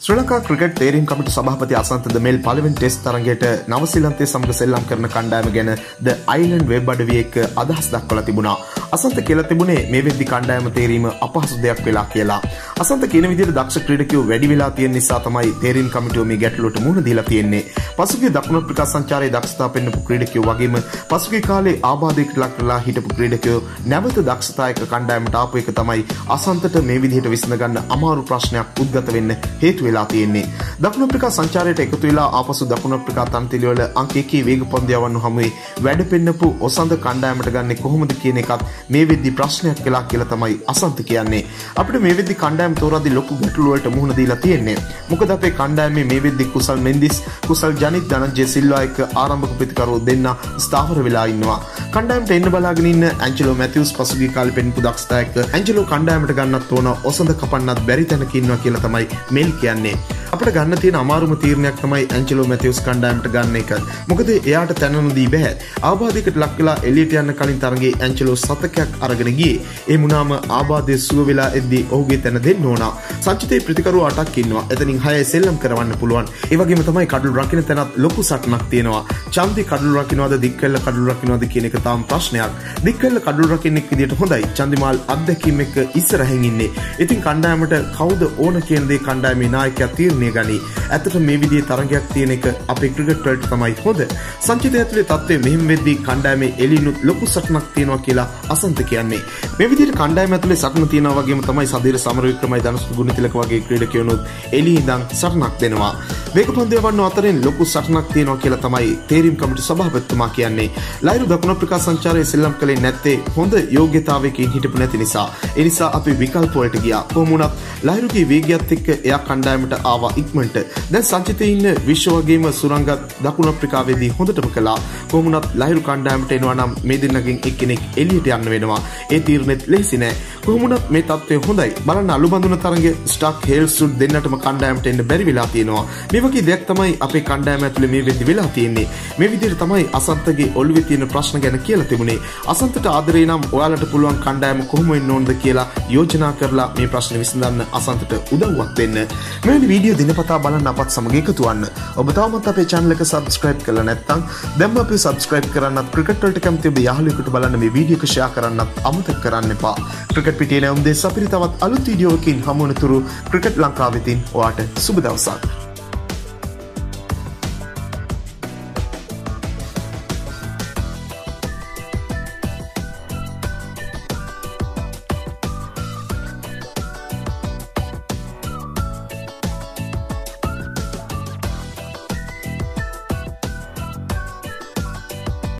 Sri Lanka cricket තේරීම් කමිටු සභාපති අසන්ත දෙමෙල් පළවෙනි test තරගයට නවසීලන්තය සමග සෙල්ලම් කරන කණ්ඩායම ගැන ද අයිලන්ඩ් වෙබ් අඩවිය එක්ක අදහස් දක්වලා තිබුණා. අසන්ත කියලා තිබුණේ මේ වෙද්දි කණ්ඩායම තේරීම අපහසු දෙයක් වෙලා කියලා. අසන්ත කියන විදිහට දක්ෂ ක්‍රීඩකයෝ වැඩි වෙලා තියෙන නිසා තමයි තේරීම් කමිටුව මේ ගැටලුවට මුහුණ දීලා තියෙන්නේ. පසුගිය දකුණු අප්‍රිකා සංචාරයේ දක්ෂතා පෙන්වපු ක්‍රීඩකයෝ වගේම පසුගිය කාලේ ආබාධයකට ලක් වෙලා හිටපු ක්‍රීඩකයෝ නැවත දක්ෂතායක කණ්ඩායමට ආපු එක තමයි අසන්තට මේ විදිහට විසඳගන්න අමාරු ප්‍රශ්නයක් උද්ගත වෙන්න හේතු වෙලා තියෙන්නේ. දකුණු අප්‍රිකා සංචාරයට එකතු වෙලා ආපසු දකුණු අප්‍රිකා තන්තිලිවල අංක 1 වේග පන්දියවන්න හමුවේ වැඩ පෙන්නපු ඔසන්ද කණ්ඩායමට ගන්නේ කොහොමද කියන එකත් මේ වෙද්දි ප්‍රශ්නයක් වෙලා කියලා තමයි අසන්ත කියන්නේ. අපිට මේ වෙද්දි කණ්ඩායම තෝරද්දි ලොකු ගැටලු වලට මුහුණ දීලා තියෙන්නේ. මොකද අපේ කණ්ඩායමේ මේ වෙද්දි කුසල් මෙන්දිස්, කුසල් ජනිත් ධනංජය සිල්වා එක්ක ආරම්භක ප්‍රතිකරුවෝ දෙන්න ස්ථාවර වෙලා ඉන්නවා. කණ්ඩායමට එන්න බලාගෙන ඉන්න ඇන්ජලෝ මැතිව්ස් පසුගිය කාලේ පෙන්පු දක්ෂතා එක්ක ඇන්ජලෝ කණ්ඩායමට ගන්නත් ඕන ඔසඳ කපන්නත් බැරි තැනක ඉන්නවා කියලා තමයි මෙල් කියන්නේ. අපට ගන්න තියෙන අමාරුම තීරණයක් තමයි ඇන්චලෝ මැතිවස් කණ්ඩායමට ගන්න එක. මොකද එයාට තැන නොදී බෑ. ආබාධයකට ලක් වෙලා එළියට යන්න කලින් තරගේ ඇන්චලෝ සතකයක් අරගෙන ගියේ. ඒ මුණාම ආබාධය සුව වෙලා එද්දී ඔහුගේ තැන දෙන්න ඕන. සංචිතේ ප්‍රතිකරුව අටක් ඉන්නවා. එතනින් හය සෙල්ලම් කරවන්න පුළුවන්. ඒ වගේම තමයි කඩළු රකින්න තැනත් ලොකු සටනක් තියෙනවා. චන්දි කඩළු රකින්නවද දික්කල්ල කඩළු රකින්නවද කියන එක තාම ප්‍රශ්නයක්. දික්කල්ල කඩළු රකින්නෙක් විදියට හොඳයි. චන්දිමාල් අත්දැකීම් එක්ක ඉස්සරහින් ඉන්නේ. ඉතින් කණ්ඩායමට කවුද ඕන කියන දේ කණ්ඩායමේ නායකයා තීරණය ගනී. ඇත්තට මේ විදිහේ තරගයක් තියෙන එක අපේ ක්‍රිකට් වලට තමයි හොඳ. සංචිතය ඇතුලේ තත්ත්වය මෙහෙම වෙද්දී කණ්ඩායමේ එළිනුත් ලොකු සටනක් තියෙනවා කියලා අසන්ත කියන්නේ. මේ විදිහට කණ්ඩායම ඇතුලේ සටන තියෙනවා වගේම තමයි සදීර සමරවික්‍රමයි ධනසු ගුණතිලක වගේ ක්‍රීඩකයෝනුත් එළිය ඉඳන් සටනක් දෙනවා. වේගපන්දු යවන්න අතරින් ලොකු සටනක් තියෙනවා කියලා තමයි තේරීම් කමිටු සභාපතිතුමා කියන්නේ. ලයිරු දකුණු අප්‍රිකා සංචාරයේ සෙල්ලම් කළේ නැත්තේ හොඳ යෝග්‍යතාවයකින් හිටපු නැති නිසා. ඒ නිසා අපි විකල්ප වලට ගියා. කොහොම වුණත් ලයිරුගේ වේගයත් එක්ක එයා කණ්ඩායමට ආවා ඉක්මනට. දැන් සංචිතේ ඉන්න විශ්ව වගේම සුරංගත් දකුණු අප්‍රිකාවේදී හොඳටම කළා. කොහොම වුණත් ලයිරු කණ්ඩායමට එනවා නම් මේ දෙන්නගෙන් එක්කෙනෙක් එළියට යන්න වෙනවා. ඒ තීරණෙත් ලෙහෙසි නෑ. කොහොමුණත් මේ තත්ත්වය හොඳයි. බලන්න අලු බඳුන තරගේ ස්ටක් හෙල්සුඩ් දෙන්නටම කණ්ඩායමට එන්න බැරි වෙලා තියෙනවා. මේ වගේ දෙයක් තමයි අපේ කණ්ඩායම ඇතුලේ මේ වෙද්දි වෙලා තියෙන්නේ. මේ විදිහට තමයි අසන්තගේ ඔළුවේ තියෙන ප්‍රශ්න ගැන කියලා තිබුණේ. අසන්තට ආදරේ නම් ඔයාලට පුළුවන් කණ්ඩායම කොහොම වෙන්න ඕනද කියලා යෝජනා කරලා මේ ප්‍රශ්න විසඳන්න අසන්තට උදව්වක් දෙන්න. මෙවැනි වීඩියෝ දිනපතා බලන්න අපත් සමග එකතු වන්න. ඔබ තවමත් අපේ channel එක subscribe කරලා නැත්නම් දැන්ම අපි subscribe කරන්නත් ක්‍රිකට් වලට කැමති ඔබ යාළුවෙකුට බලන්න මේ වීඩියෝ එක share කරන්නත් අමතක කරන්න එපා. ක්‍රිකට් පිටියේ නැවුම් දෙස් අපිට තවත් අලුත් වීඩියෝවකින් හමු වෙනතුරු ක්‍රිකට් ලංකාවෙතින් ඔයාට සුබ දවසක්.